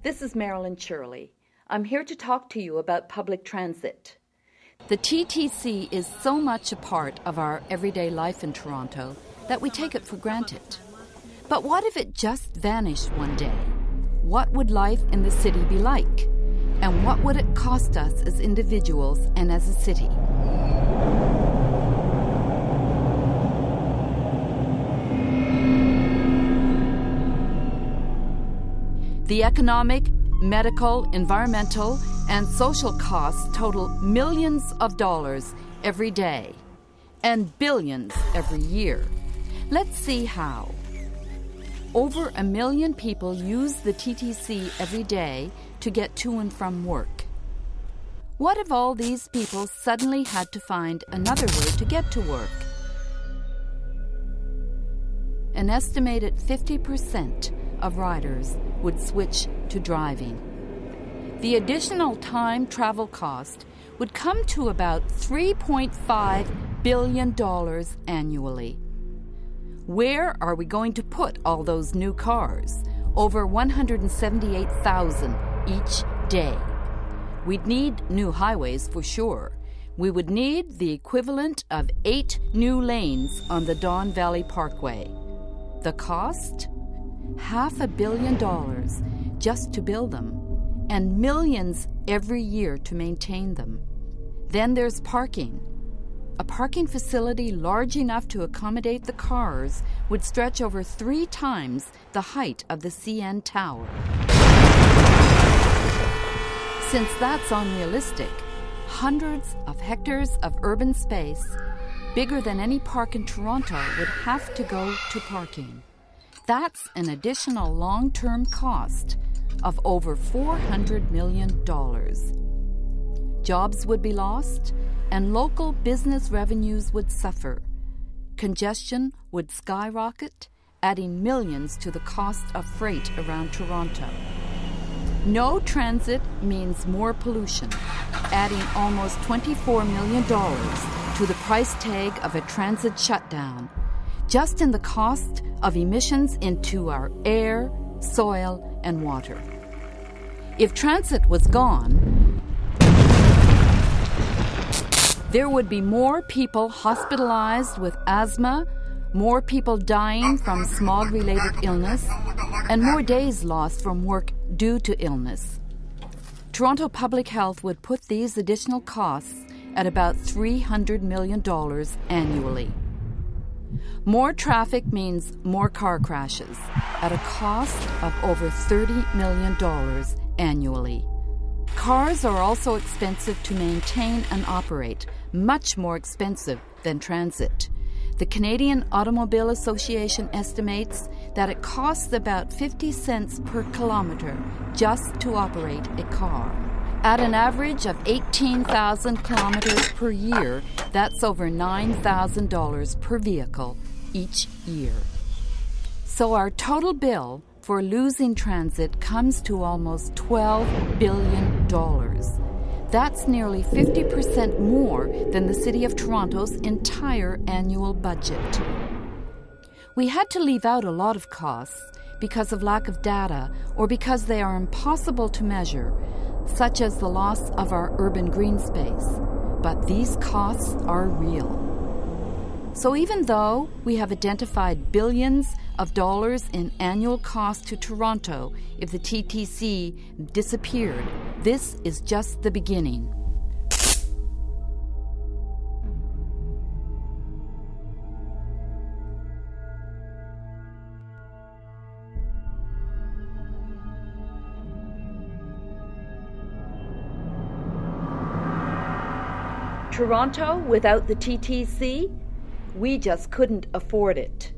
This is Marilyn Churley. I'm here to talk to you about public transit. The TTC is so much a part of our everyday life in Toronto that we take it for granted. But what if it just vanished one day? What would life in the city be like? And what would it cost us as individuals and as a city? The economic, medical, environmental, and social costs total millions of dollars every day and billions every year. Let's see how. Over a million people use the TTC every day to get to and from work. What if all these people suddenly had to find another way to get to work? An estimated 50% of riders would switch to driving. The additional time travel cost would come to about $3.5 billion annually. Where are we going to put all those new cars? Over 178,000 each day. We'd need new highways for sure. We would need the equivalent of eight new lanes on the Don Valley Parkway. The cost? Half a billion dollars just to build them, and millions every year to maintain them. Then there's parking. A parking facility large enough to accommodate the cars would stretch over three times the height of the CN Tower. Since that's unrealistic, hundreds of hectares of urban space, bigger than any park in Toronto, would have to go to parking. That's an additional long term cost of over $400 million. Jobs would be lost, and local business revenues would suffer. Congestion would skyrocket, adding millions to the cost of freight around Toronto. No transit means more pollution, adding almost $24 million to the price tag of a transit shutdown, just in the cost of emissions into our air, soil, and water. If transit was gone, there would be more people hospitalized with asthma, more people dying from smog related illness, and more days lost from work due to illness. Toronto Public Health would put these additional costs at about $300 million annually. More traffic means more car crashes at a cost of over $30 million annually. Cars are also expensive to maintain and operate, much more expensive than transit. The Canadian Automobile Association estimates that it costs about 50 cents per kilometre just to operate a car. At an average of 18,000 kilometres per year, that's over $9,000 per vehicle each year. So our total bill for losing transit comes to almost $12 billion. That's nearly 50% more than the City of Toronto's entire annual budget. We had to leave out a lot of costs because of lack of data or because they are impossible to measure, such as the loss of our urban green space. But these costs are real. So even though we have identified billions of dollars in annual cost to Toronto if the TTC disappeared, this is just the beginning. Toronto without the TTC we just couldn't afford it.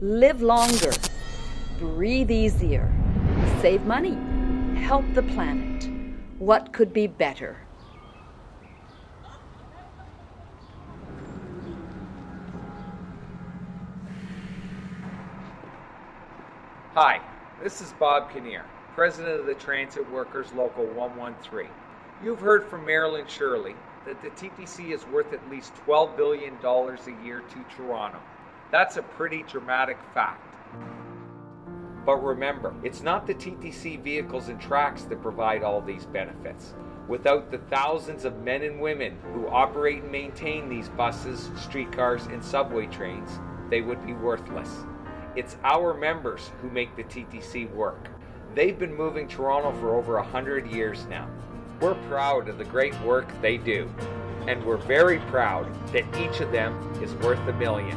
Live longer, breathe easier, save money, help the planet. What could be better? Hi, this is Bob Kinnear, President of the Transit Workers Local 113. You've heard from Marilyn Churley, that the TTC is worth at least $12 billion a year to Toronto. That's a pretty dramatic fact. But remember, it's not the TTC vehicles and tracks that provide all these benefits. Without the thousands of men and women who operate and maintain these buses, streetcars, and subway trains, they would be worthless. It's our members who make the TTC work. They've been moving Toronto for over a hundred years now. We're proud of the great work they do, and we're very proud that each of them is worth a million.